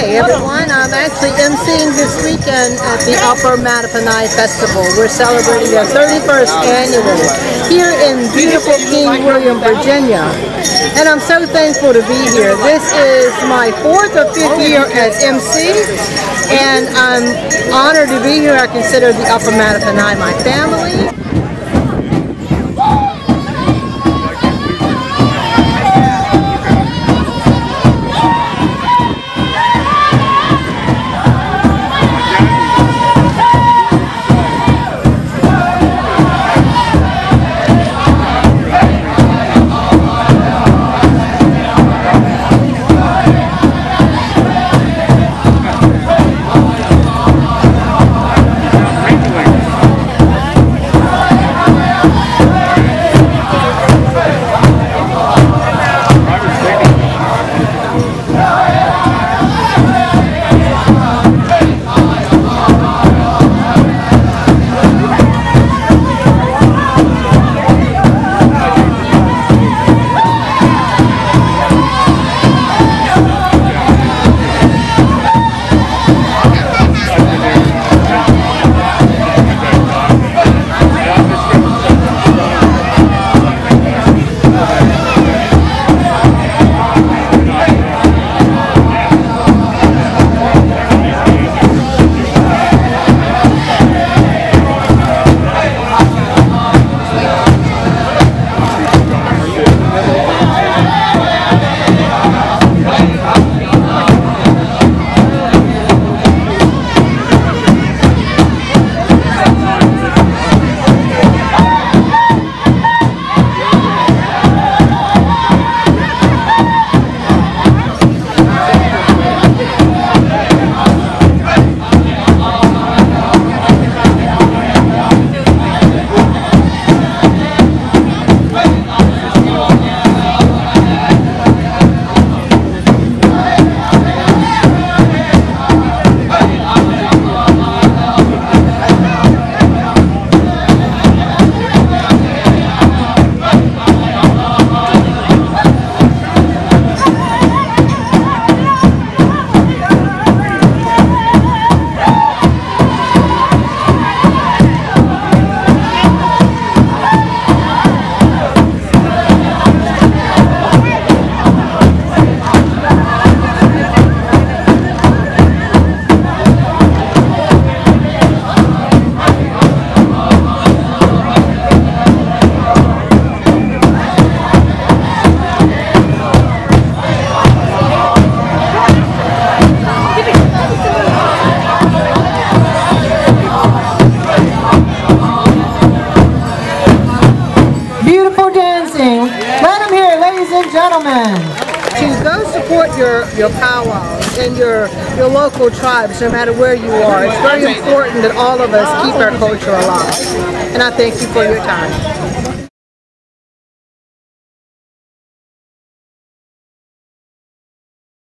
Hey everyone, I'm actually emceeing this weekend at the Upper Mattaponi Festival. We're celebrating their 31st annual here in beautiful King William, Virginia. And I'm so thankful to be here. This is my fourth or fifth oh, year as MC and I'm honored to be here. I consider the Upper Mattaponi my family. Beautiful dancing. Let them hear, ladies and gentlemen. To go support your, your powwows and your, your local tribes, no matter where you are. It's very important that all of us keep our culture alive. And I thank you for your time.